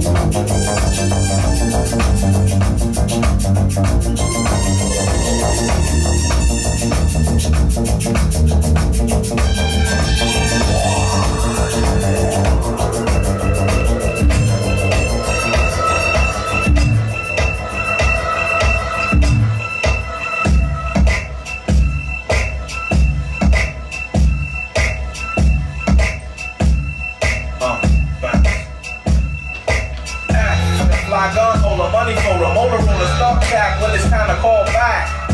bounce. Ah, Fly gun holder, money folder, motor roller, stop back when it's time to call back.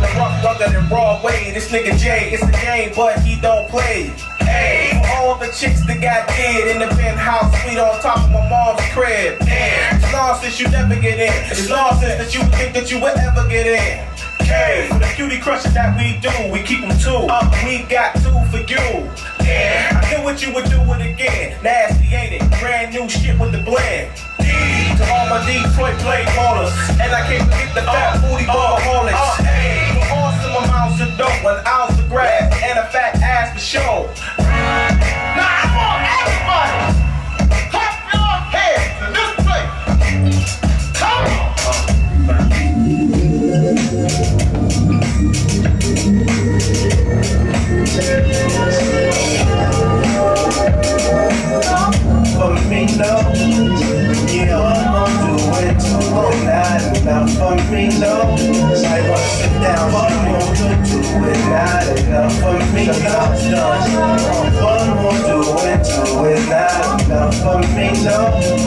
The rough, rugged, and raw way. This nigga Jay, it's the game, but he don't play. Hey, all the chicks that got dead in the penthouse suite on top of my mom's crib. Damn, it's nonsense you never get in. It's nonsense that you think that you would ever get in. K, for the cutie crushes that we do, we keep them two. Up, uh, we got two for you. Yeah, I knew what you would do it again. Nasty, ain't it? Brand new shit with the blend. D to all my Detroit play ballers. And I can't forget the fat for me, no. Yeah. Oh, not enough for me, no. I wanna sit down, gonna do it. Not enough for me, no. It, do it. Not enough for me, no.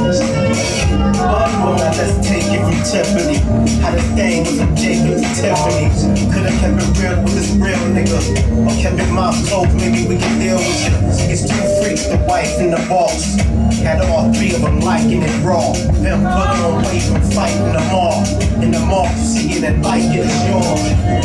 It Tiffany. How the thing was from Jacob to Tiffany. Could've kept it real with this real nigga. Or kept it mouth closed, maybe we can deal with you. It's two freaks, the wife and the boss. Had all three of them liking it raw. Them put them away from fighting them all. In the mall, you see it and like it's yours.